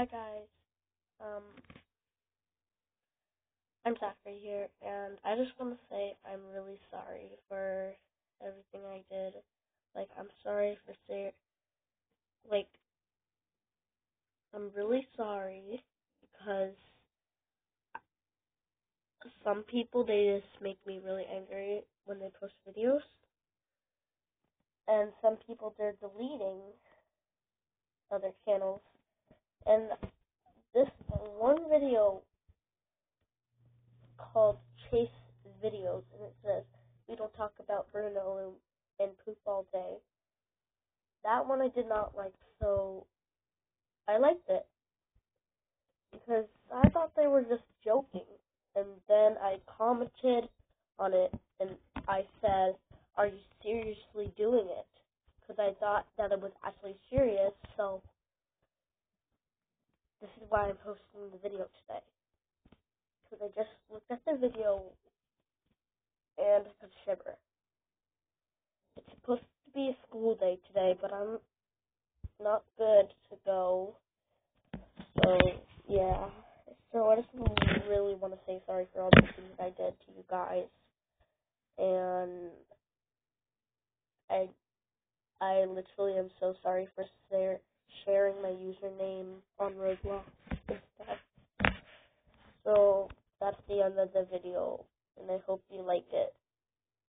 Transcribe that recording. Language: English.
Hi guys. Um, I'm Zachary here, and I just want to say I'm really sorry for everything I did. Like, I'm sorry for say, like, I'm really sorry because some people they just make me really angry when they post videos, and some people they're deleting other channels, and this one video called Chase Videos, and it says, We don't talk about Bruno and, poop all day. That one I did not like, so I liked it. Because I thought they were just joking. And then I commented on it, and I said, Are you seriously doing it? Because I thought that it was actually serious, so this is why I'm posting the video today because I just looked at the video and I could shiver. It's supposed to be a school day today, but I'm not good to go. So, yeah. So I just really want to say sorry for all the things I did to you guys. And I I literally am so sorry for sharing my username on Roblox. So that's the end of the video, and I hope you like it.